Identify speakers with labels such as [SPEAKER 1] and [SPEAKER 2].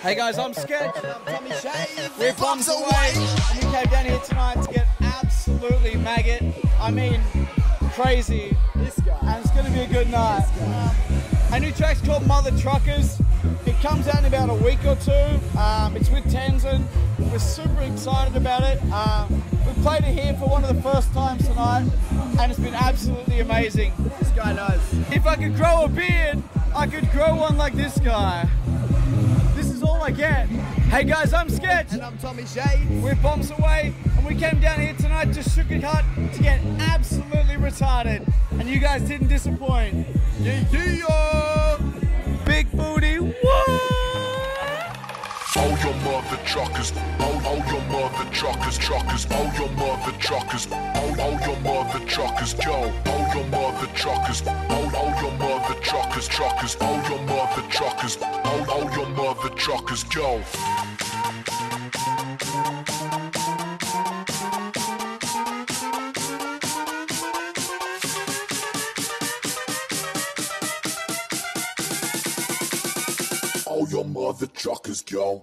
[SPEAKER 1] Hey guys, I'm Sketch.
[SPEAKER 2] Tommy Shea.
[SPEAKER 1] We're bombs away, and we came down here tonight to get absolutely maggot. I mean, crazy,
[SPEAKER 2] This guy.
[SPEAKER 1] and it's gonna be a good night. A new track's called Mother Truckers. It comes out in about a week or two. Um, it's with Tenzin. We're super excited about it. Um, we played it here for one of the first times tonight, and it's been absolutely amazing.
[SPEAKER 2] This guy knows.
[SPEAKER 1] If I could grow a beard, I could grow one like this guy. This is all I get. Hey guys, I'm Sketch.
[SPEAKER 2] And I'm Tommy Shea.
[SPEAKER 1] We're bombs away, and we came down here tonight to Sugar Hut to get absolutely retarded. And you guys didn't disappoint. Yeah, yeah.
[SPEAKER 3] Mother truckers, oh oh your mother truckers, truckers, oh your mother truckers, oh oh your mother truckers, yo, oh your mother truckers, oh oh your mother truckers, truckers, oh your mother truckers, oh oh your mother truckers, yo. all your mother truckers go.